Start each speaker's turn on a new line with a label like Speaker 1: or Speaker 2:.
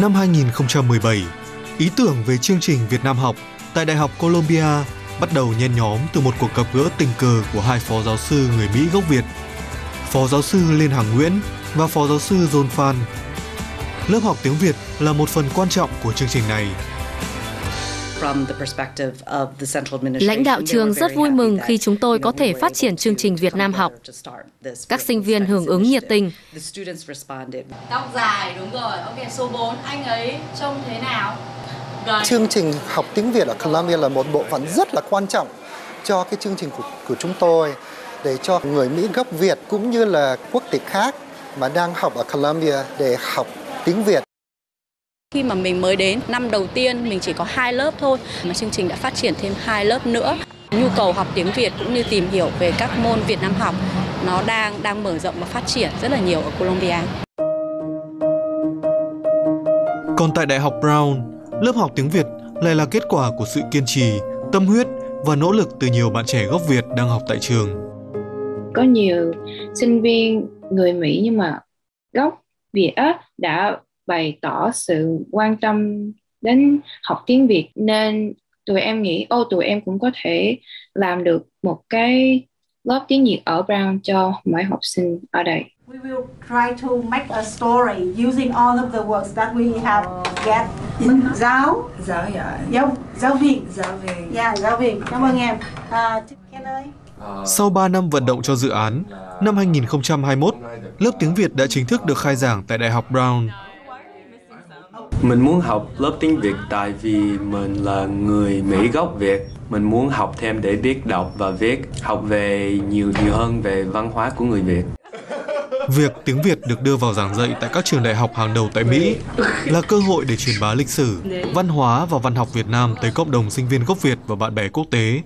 Speaker 1: Năm 2017, ý tưởng về chương trình Việt Nam học tại Đại học Columbia bắt đầu nhen nhóm từ một cuộc gặp gỡ tình cờ của hai phó giáo sư người Mỹ gốc Việt, Phó giáo sư Liên Hằng Nguyễn và Phó giáo sư John Phan. Lớp học tiếng Việt là một phần quan trọng của chương trình này.
Speaker 2: Lãnh đạo trường rất vui mừng khi chúng tôi có thể phát triển chương trình Việt Nam học. Các sinh viên hưởng ứng nhiệt tình.
Speaker 3: Tóc dài, đúng rồi. Ok, số 4, anh ấy trông thế nào?
Speaker 4: Chương trình học tiếng Việt ở Columbia là một bộ phận rất là quan trọng cho cái chương trình của, của chúng tôi để cho người Mỹ gốc Việt cũng như là quốc tịch khác mà đang học ở Columbia để học tiếng Việt.
Speaker 5: Khi mà mình mới đến năm đầu tiên mình chỉ có hai lớp thôi mà chương trình đã phát triển thêm hai lớp nữa. Nhu cầu học tiếng Việt cũng như tìm hiểu về các môn Việt Nam học nó đang đang mở rộng và phát triển rất là nhiều ở Columbia.
Speaker 1: Còn tại Đại học Brown, lớp học tiếng Việt lại là kết quả của sự kiên trì, tâm huyết và nỗ lực từ nhiều bạn trẻ gốc Việt đang học tại trường.
Speaker 6: Có nhiều sinh viên người Mỹ nhưng mà gốc Việt á, đã bày tỏ sự quan tâm đến học tiếng Việt nên tụi em nghĩ ô tụi em cũng có thể làm được một cái lớp tiếng Việt ở Brown cho mỗi học sinh ở đây.
Speaker 7: We will try to make a story using all of the words that we have get. Giáo,
Speaker 8: giáo dạ.
Speaker 7: giáo, giáo viên.
Speaker 8: Giáo viên.
Speaker 7: Yeah, giáo viên. Cảm ơn em. À, Ken ơi.
Speaker 1: Sau 3 năm vận động cho dự án, năm 2021, lớp tiếng Việt đã chính thức được khai giảng tại Đại học Brown.
Speaker 9: Mình muốn học lớp tiếng Việt tại vì mình là người Mỹ gốc Việt. Mình muốn học thêm để biết đọc và viết, học về nhiều nhiều hơn về văn hóa của người Việt.
Speaker 1: Việc tiếng Việt được đưa vào giảng dạy tại các trường đại học hàng đầu tại Mỹ là cơ hội để truyền bá lịch sử, văn hóa và văn học Việt Nam tới cộng đồng sinh viên gốc Việt và bạn bè quốc tế.